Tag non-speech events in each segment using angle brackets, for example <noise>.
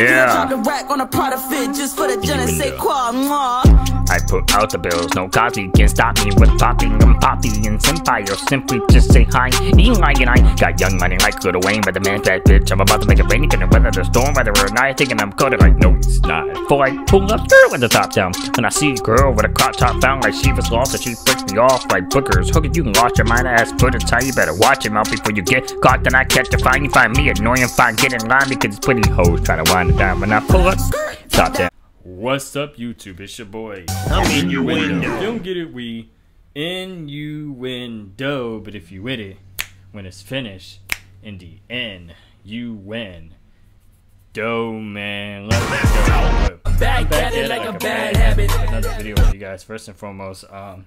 Yeah. Drop the rack on a Prada fit just for the je ne sais quoi. I put out the bills, no copy can stop me with popping. I'm Poppy and Senpai, or simply just say hi. Eli and I got young money like Lil Wayne, but the man that bitch. I'm about to make it rain, gonna weather the storm, whether or not. Thinking I'm coded like, no, it's not. Before I pull up, girl with the top down. When I see a girl with a crop top found like she was lost, and she flicks me off like bookers. Hookers, you can lost your mind ass foot and tie. You better watch your mouth before you get caught. Then I catch the fine. You find me annoying, fine, get in line because it's pretty hoes trying to wind it down. When I pull up, top down. What's up, YouTube? It's your boy. Innuendo. If you don't get it, we innuendo. But if you with it, when it's finished, in the end, you win. Dough man, let's go. Back at it like a bad habit. Another video for you guys. First and foremost, um,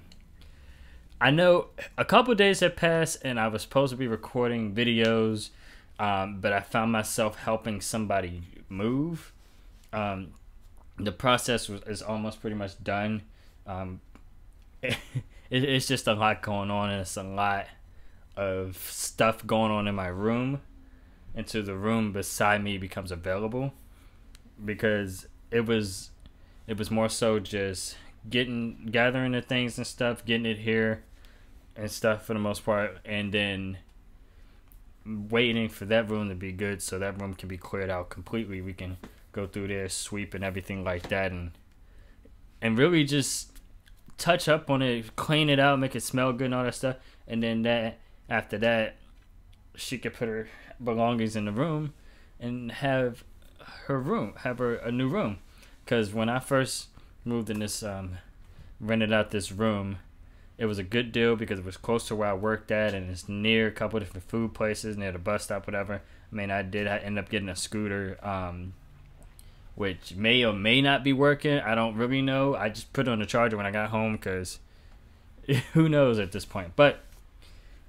I know a couple days have passed, and I was supposed to be recording videos, um, but I found myself helping somebody move. Um, the process was, is almost pretty much done. Um, <laughs> it, it's just a lot going on, and it's a lot of stuff going on in my room. Until the room beside me becomes available because it was it was more so just getting gathering the things and stuff getting it here and stuff for the most part. And then waiting for that room to be good so that room can be cleared out completely. We can go through there sweep and everything like that and and really just touch up on it clean it out make it smell good and all that stuff and then that after that she could put her belongings in the room and have her room have her a new room. Because when i first moved in this um rented out this room it was a good deal because it was close to where i worked at and it's near a couple different food places near the bus stop whatever. I mean i did end up getting a scooter um which may or may not be working i don't really know i just put it on the charger when i got home because <laughs> who knows at this point but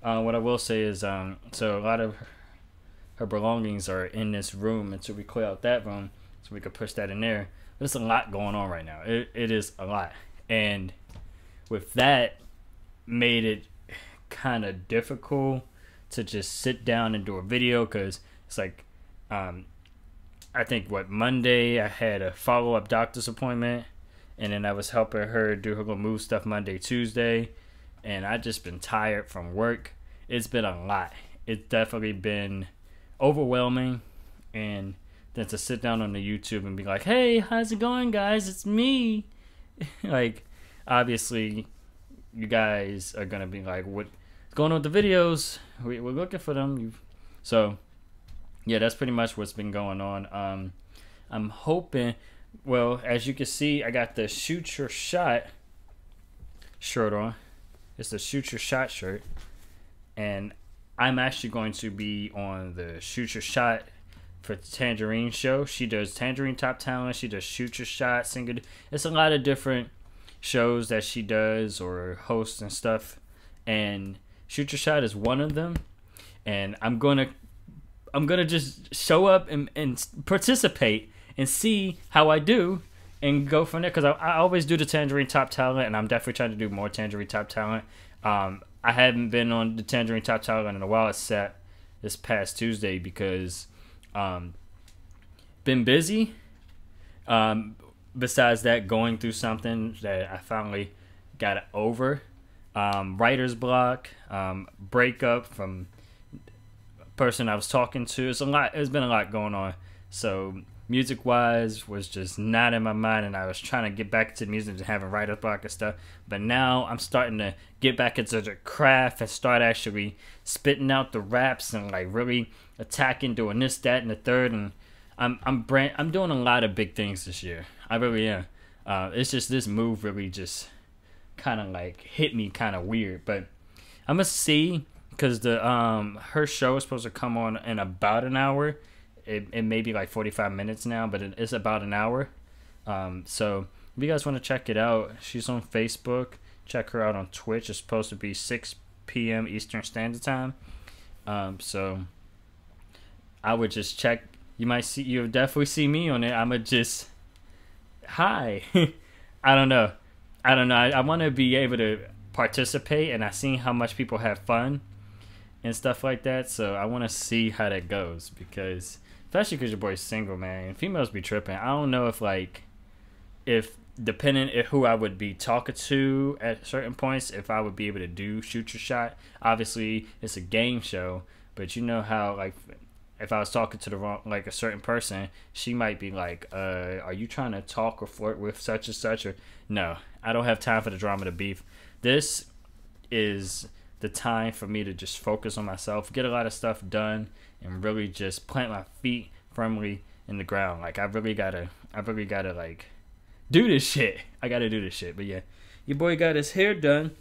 uh, what I will say is, um, so a lot of her belongings are in this room until we clear out that room, so we could push that in there. There's a lot going on right now. It, it is a lot, and with that, made it kind of difficult to just sit down and do a video because it's like, um, I think what Monday I had a follow up doctor's appointment, and then I was helping her do her little move stuff Monday, Tuesday and I just been tired from work. It's been a lot. It's definitely been overwhelming, and then to sit down on the YouTube and be like, "Hey, how's it going, guys? It's me." <laughs> like, obviously, you guys are gonna be like, "What's going on with the videos? We, we're looking for them." you so, yeah, that's pretty much what's been going on. Um, I'm hoping. Well, as you can see, I got the shoot your shot shirt on. It's the Shoot Your Shot shirt. And I'm actually going to be on the Shoot Your Shot for Tangerine show. She does Tangerine Top Talent. She does Shoot Your Shot, Singer. It's a lot of different shows that she does or hosts and stuff. And Shoot Your Shot is one of them. And I'm gonna I'm gonna just show up and, and participate and see how I do and go from there because I, I always do the Tangerine Top Talent, and I'm definitely trying to do more Tangerine Top Talent. Um, I haven't been on the Tangerine Top Talent in a while. Set this past Tuesday because um, been busy. Um, besides that, going through something that I finally got over. Um, writer's block, um, breakup from person I was talking to. It's a lot. There's been a lot going on. So music wise was just not in my mind and I was trying to get back to music and having writer's block and stuff. But now I'm starting to get back into the craft and start actually spitting out the raps and like really attacking, doing this, that, and the third. And I'm I'm brand I'm doing a lot of big things this year. I really am. Uh, it's just this move really just kind of like hit me kind of weird. But I'm gonna see because the um her show is supposed to come on in about an hour it, it may be like 45 minutes now, but it is about an hour. Um, so if you guys want to check it out, she's on Facebook. Check her out on Twitch. It's supposed to be 6 p.m. Eastern Standard Time. Um, so I would just check. You might see, you'll definitely see me on it. I'm going to just, hi. <laughs> I don't know. I don't know. I, I want to be able to participate, and I seen how much people have fun and stuff like that. So I want to see how that goes because especially because your boy's single, man. Females be tripping. I don't know if like if depending if who I would be talking to at certain points, if I would be able to do shoot your shot. Obviously, it's a game show, but you know how like if I was talking to the wrong like a certain person, she might be like, "Uh, are you trying to talk or flirt with such and such?" Or no, I don't have time for the drama, the beef. This is the time for me to just focus on myself, get a lot of stuff done, and really just plant my feet firmly in the ground. Like I really gotta, I really gotta like do this shit. I gotta do this shit. But yeah, your boy got his hair done.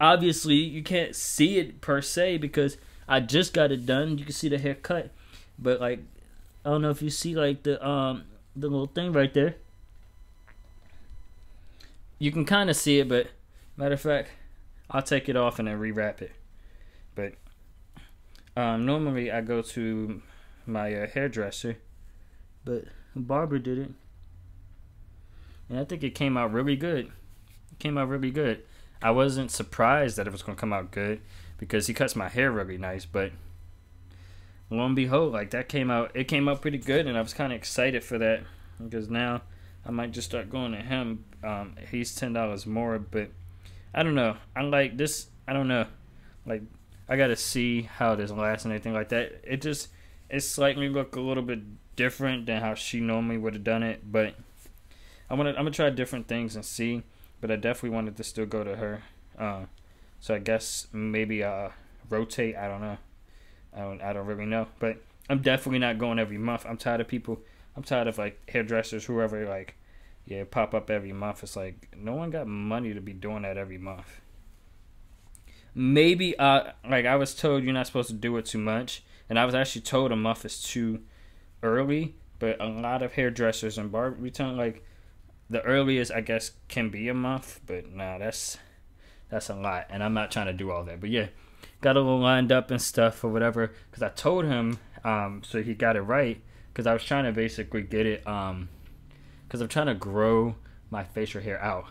Obviously, you can't see it per se because I just got it done. You can see the haircut, but like, I don't know if you see like the um the little thing right there. You can kind of see it, but matter of fact, I'll take it off and then rewrap it. But um, normally I go to my uh, hairdresser, but barber did it, and I think it came out really good. It came out really good. I wasn't surprised that it was gonna come out good because he cuts my hair really nice, but lo and behold, like that came out. It came out pretty good, and I was kind of excited for that because now I might just start going to him. Um, he's ten dollars more, but I don't know. I like this. I don't know. Like I gotta see how this lasts and anything like that. It just it slightly look a little bit different than how she normally would have done it, but I want to. I'm gonna try different things and see. But I definitely wanted to still go to her. Uh, so I guess maybe uh rotate. I don't know. I don't. I don't really know. But I'm definitely not going every month. I'm tired of people. I'm tired of like hairdressers, whoever like yeah, pop up every month. It's like no one got money to be doing that every month. Maybe uh like I was told you're not supposed to do it too much, and I was actually told a month is too early. But a lot of hairdressers and barber return like the earliest I guess can be a month, but nah, that's that's a lot, and I'm not trying to do all that. But yeah, got a little lined up and stuff or whatever because I told him um so he got it right because I was trying to basically get it um because I'm trying to grow my facial hair out.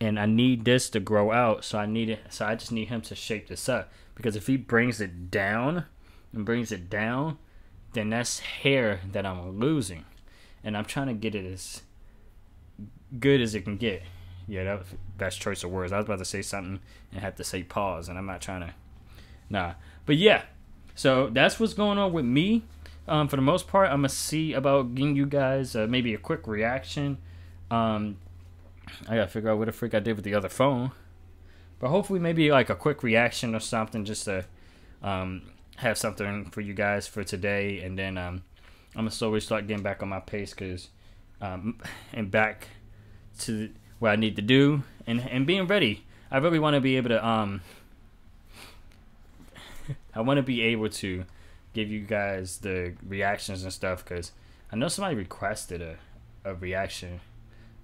And I need this to grow out, so I need it. So I just need him to shape this up because if he brings it down and brings it down, then that's hair that I'm losing, and I'm trying to get it as good as it can get. Yeah, that was best choice of words. I was about to say something and had to say pause, and I'm not trying to. Nah, but yeah. So that's what's going on with me. Um, for the most part, I'm gonna see about getting you guys uh, maybe a quick reaction. Um, I gotta figure out what the freak I did with the other phone, but hopefully maybe like a quick reaction or something, just to um, have something for you guys for today, and then um, I'm gonna slowly start getting back on my pace, cause um, and back to what I need to do, and and being ready. I really want to be able to um, <laughs> I want to be able to give you guys the reactions and stuff because I know somebody requested a, a reaction,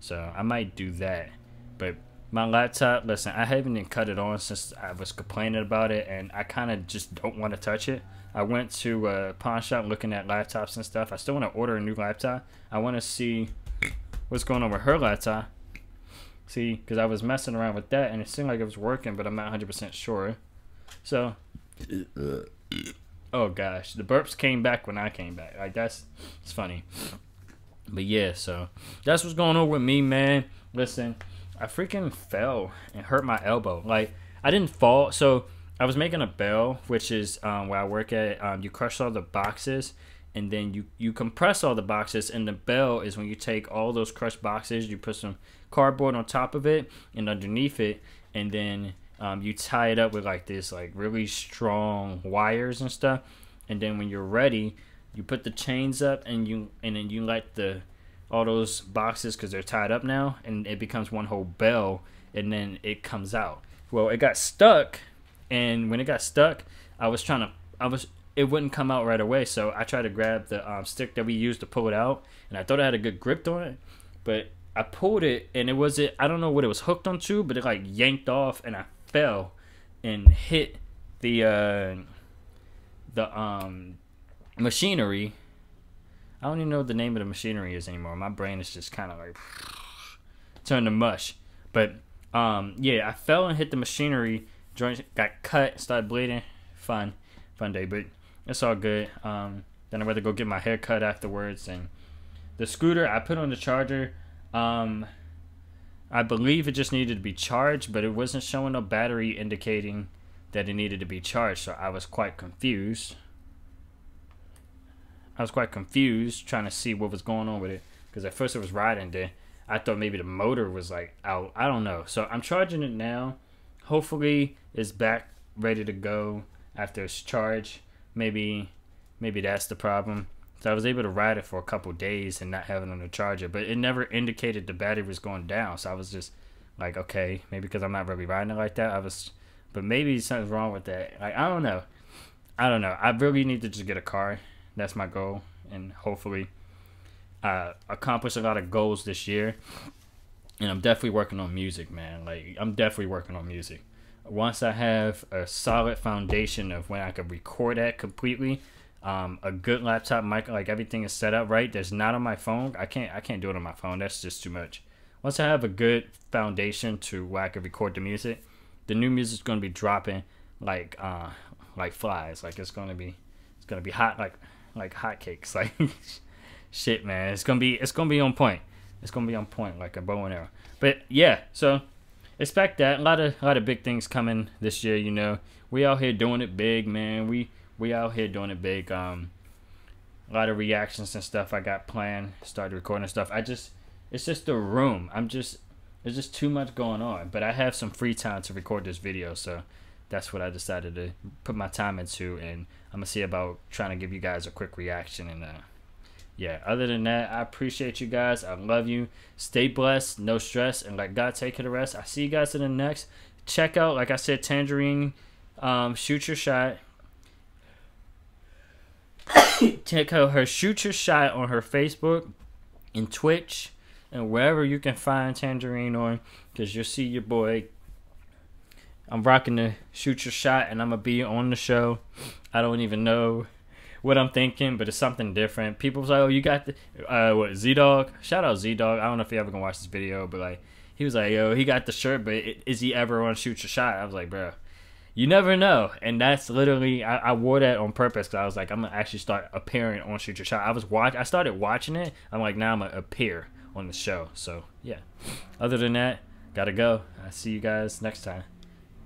so I might do that. But my laptop, listen, I haven't even cut it on since I was complaining about it, and I kind of just don't want to touch it. I went to a pawn shop looking at laptops and stuff. I still want to order a new laptop. I want to see what's going on with her laptop. See, because I was messing around with that, and it seemed like it was working, but I'm not 100% sure. So, oh gosh, the burps came back when I came back. Like that's it's funny. But yeah, so that's what's going on with me, man. Listen, I freaking fell and hurt my elbow. Like I didn't fall, so I was making a bell, which is um, where I work at. Um, you crush all the boxes, and then you you compress all the boxes. And the bell is when you take all those crushed boxes, you put some cardboard on top of it and underneath it, and then um, you tie it up with like this like really strong wires and stuff and then when you're ready you put the chains up and you and then you let the all those boxes because they're tied up now and it becomes one whole bell and then it comes out. Well it got stuck and when it got stuck i was trying to i was it wouldn't come out right away so i tried to grab the um, stick that we used to pull it out and i thought i had a good grip on it but i pulled it and it was it i don't know what it was hooked onto but it like yanked off and i fell and hit the uh, the um machinery. I don't even know what the name of the machinery is anymore. My brain is just kind of like <sighs> turned to mush. But um, yeah, I fell and hit the machinery. Joint got cut, started bleeding. Fun, fun day, but it's all good. Um, Then I went to go get my hair cut afterwards. And the scooter I put on the charger. Um, I believe it just needed to be charged, but it wasn't showing a battery indicating that it needed to be charged. So I was quite confused. I was quite confused trying to see what was going on with it because at first it was riding then I thought maybe the motor was like out. I don't know. So I'm charging it now. Hopefully it's back ready to go after it's charged. Maybe maybe that's the problem. So I was able to ride it for a couple days and not have it on the charger, but it never indicated the battery was going down. So I was just like, okay, maybe because I'm not really riding it like that. I was, but maybe something's wrong with that. Like I don't know. I don't know. I really need to just get a car that's my goal, and hopefully, uh, accomplish a lot of goals this year. And I'm definitely working on music, man. Like I'm definitely working on music. Once I have a solid foundation of when I could record at completely, um, a good laptop mic, like everything is set up right. There's not on my phone. I can't I can't do it on my phone. That's just too much. Once I have a good foundation to where I can record the music, the new music's gonna be dropping like uh like flies. Like it's gonna be it's gonna be hot like like hotcakes. <laughs> Like shit, man. It's gonna be it's gonna be on point. It's gonna be on point like a bow and arrow. But yeah, so expect that. A lot of a lot of big things coming this year. You know, we out here doing it big, man. We we out here doing it big. Um, a lot of reactions and stuff I got planned. Started recording stuff. I just it's just the room. I'm just there's just too much going on. But I have some free time to record this video, so that's what I decided to put my time into, and I'm gonna see about trying to give you guys a quick reaction. And uh, yeah, other than that, I appreciate you guys. I love you. Stay blessed, no stress, and let God take care of the rest. I see you guys in the next. Check out, like I said, Tangerine, um, shoot your shot. Check out her shoot your shot on her Facebook and Twitch and wherever you can find Tangerine on, because you'll see your boy I'm rocking the shoot your shot and I'm gonna be on the show. I don't even know what I'm thinking, but it's something different. People say, "Oh, you got the uh, what Z Dog?" Shout out Z Dog. I don't know if you ever gonna watch this video, but like he was like, "Yo, he got the shirt, but is he ever gonna shoot your shot?" I was like, "Bro, you never know." And that's literally I, I wore that on purpose because I was like, I'm gonna actually start appearing on Shoot Your Shot. I was watch I started watching it. I'm like, now I'm gonna appear on the show. So yeah. Other than that, gotta go. I see you guys next time.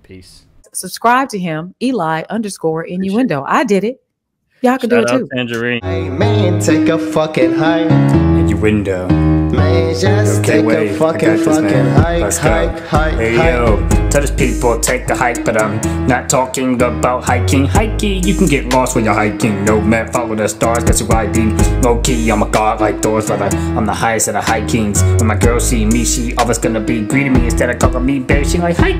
Peace. Subscribe to him, Eli underscore innuendo. I did it. Y'all can Shout do it too. Tangerine. Hey man, take a fucking hike. Innuendo. Man, just okay, take wait. a fucking fucking hike, Let's hike, go. hike, hey, hike. Yo, tell these people take a hike, but I'm not talking about hiking. Hiking, you can get lost when you're hiking. No man, follow the stars, that's who I be. Low key, I'm a god like Thor's brother. I'm the highest of the high kings. When my girl see me, she always gonna be greeting me instead of calling me bear. She like hike.